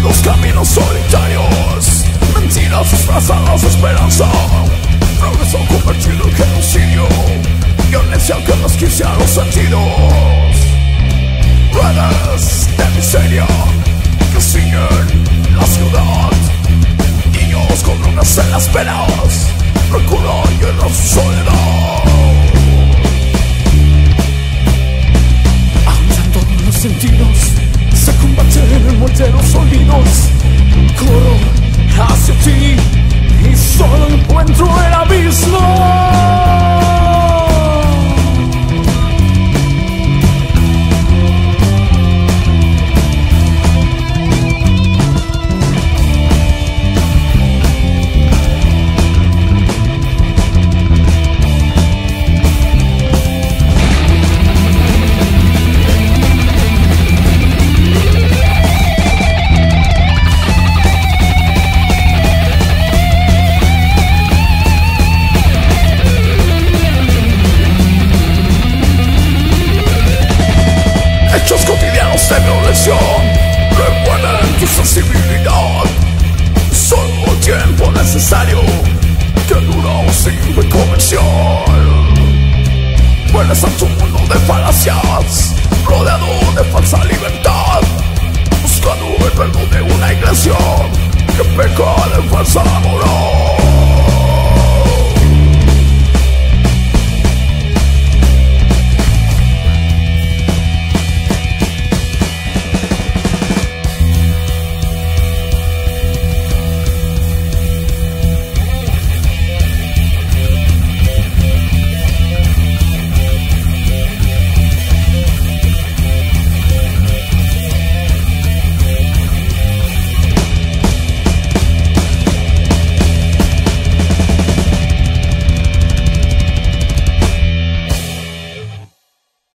Caminos solitarios. Mentiras disfrazadas de esperanza. Progreso convertido en genocidio. Violencia que desquicia los sentidos. Redes de miseria. Violación Remueven tu sensibilidad. Solo tiempo necesario Que dura un siglo comercial. Vuelves a tu mundo de falacias Rodeado de falsa libertad. Buscando el verbo de una iglesia Que peca de falsa moral